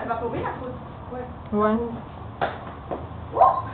Elle va tomber la faute. Ouais. Ouais. Oh